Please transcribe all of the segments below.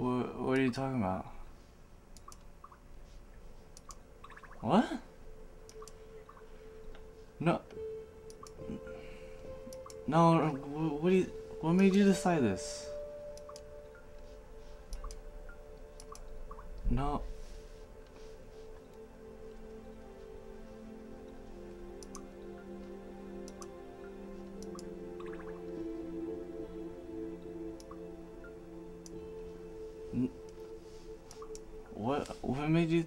What, what are you talking about? What? No. No, what do you, what made you decide this? No. What made you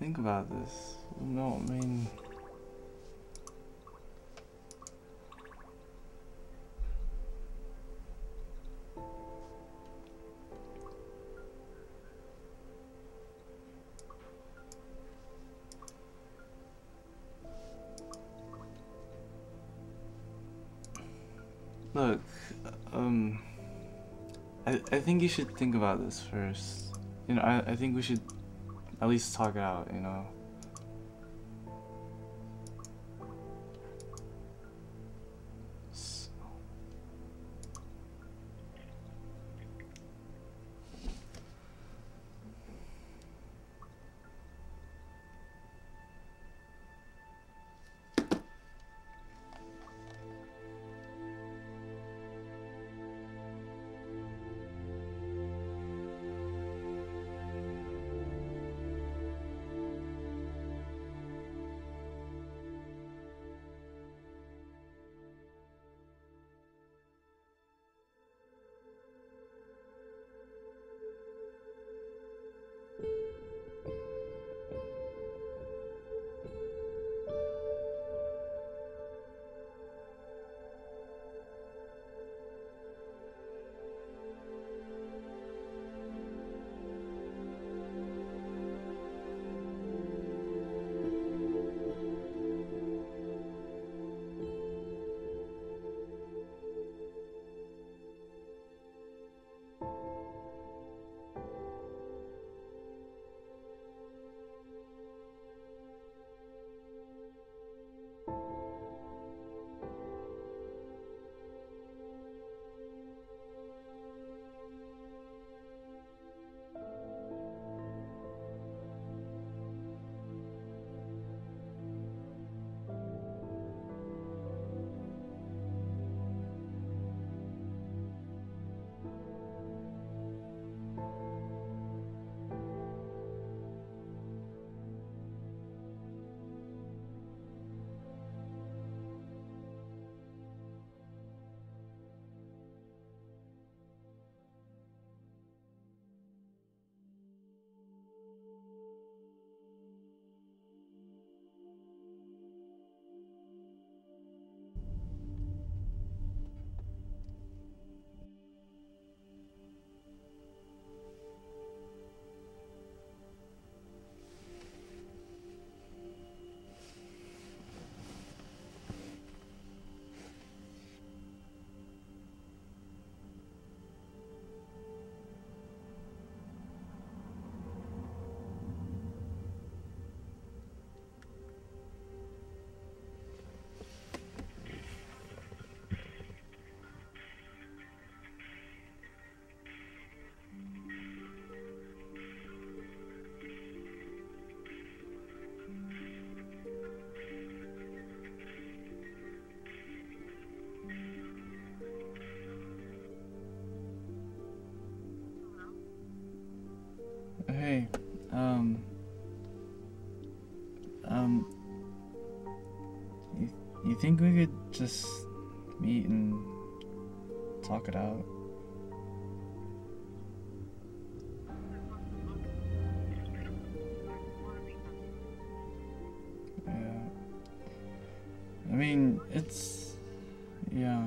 think about this? No, I mean Look, um, I I think you should think about this first. You know, I I think we should at least talk it out. You know. Just meet and talk it out? Yeah. I mean, it's, yeah,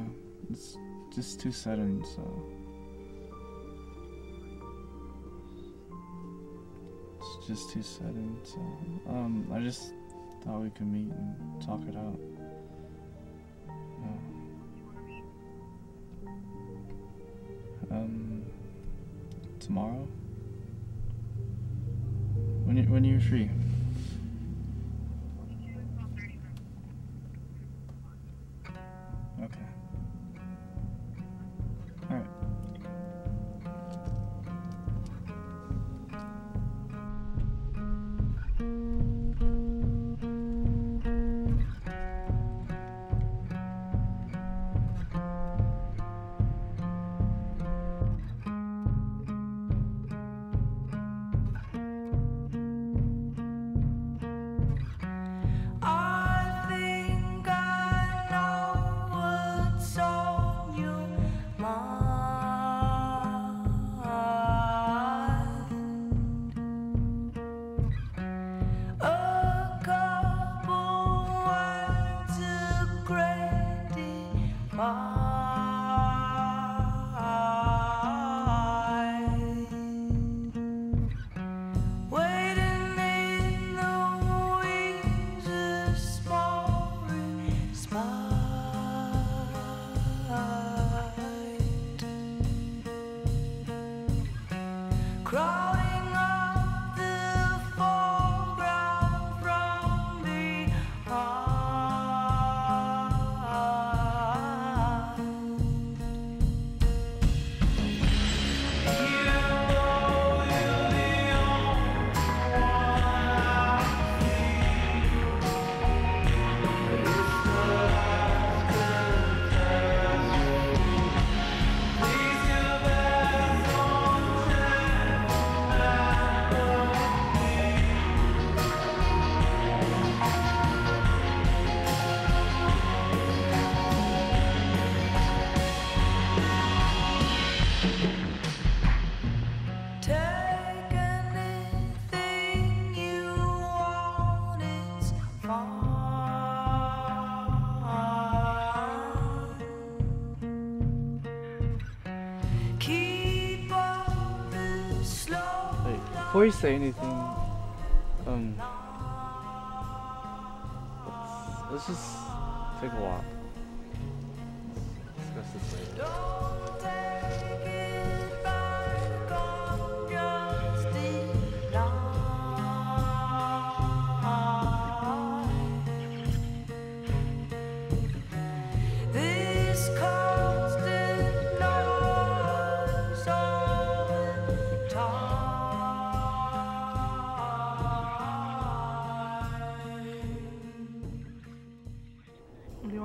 it's just too sudden, so. It's just too sudden, so um, I just thought we could meet and talk it out. Tomorrow. When you when you're free. Cry. Before you say anything, um, let's, let's just take a walk.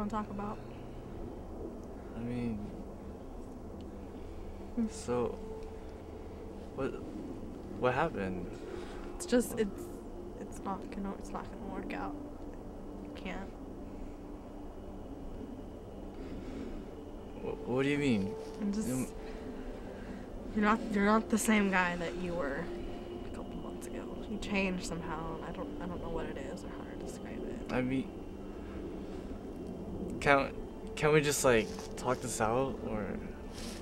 Want to talk about? I mean, so, what, what happened? It's just it's it's not gonna it's not gonna work out. You can't. Wh- What do you mean? I'm just Um, you're not you're not the same guy that you were a couple months ago. You changed somehow. and I don't I don't know what it is or how to describe it. I mean, can can we just like talk this out or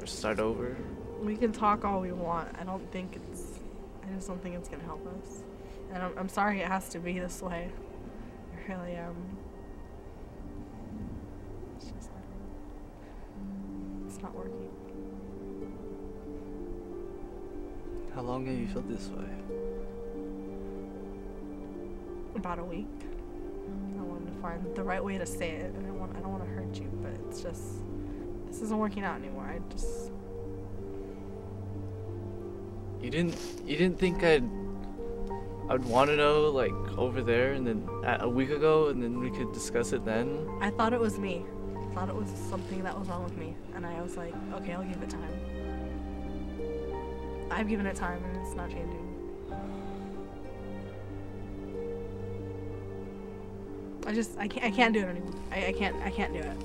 or start over? We can talk all we want. I don't think it's I just don't think it's gonna help us. And I'm I'm sorry it has to be this way. I really am. It's just it's not working. How long have you felt this way? about a week. I wanted to find the right way to say it, and I want I don't want to hurt you, but it's just this isn't working out anymore. I just You didn't you didn't think I'd I'd want to know like over there and then a a week ago and then we could discuss it then. I thought it was me. I thought it was something that was wrong with me, and I was like, okay, I'll give it time. I've given it time, and it's not changing. I just I can't I can't do it anymore. I, I can't I can't do it.